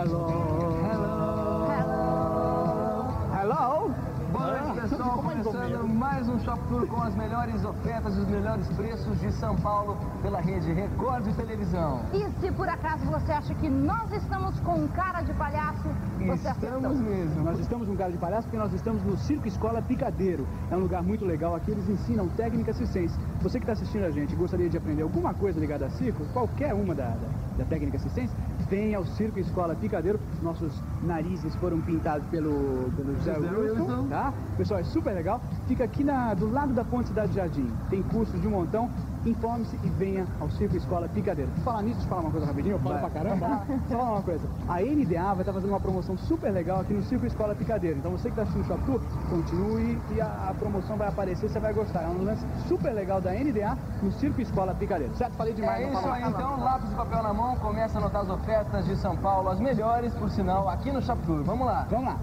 Hello. Hello. Hello. Olá Boa noite, pessoal. É Começando mais um Shop Tour com as melhores ofertas e os melhores preços de São Paulo pela rede Record de Televisão. E se por acaso você acha que nós estamos com cara de palhaço, Estamos mesmo. Nós estamos com cara de palhaço porque nós estamos no Circo Escola Picadeiro. É um lugar muito legal. Aqui eles ensinam técnica circense. Você que está assistindo a gente e gostaria de aprender alguma coisa ligada a circo, qualquer uma da, da, da técnica circense, venha ao Circo Escola Picadeiro. Nossos narizes foram pintados pelo, pelo José Wilson. tá? Pessoal, é super legal. Fica aqui na, do lado da Ponte Cidade Jardim. Tem cursos de um montão. Informe-se e venha ao Circo Escola Picadeiro. Falar nisso, deixa eu falar uma coisa rapidinho, eu falo Vai. pra caramba. né? Só falar uma coisa. A NDA vai estar fazendo uma promoção super legal aqui no Circo Escola Picadeiro. Então você que está assistindo o Shop Tour, continue e a, a promoção vai aparecer, você vai gostar. É um lance super legal da NDA no Circo Escola Picadeiro. Certo? Falei demais. É não isso aí, então, lápis e papel na mão, começa a anotar as ofertas de São Paulo, as melhores, por sinal, aqui no Shop Tour. Vamos lá. Vamos lá.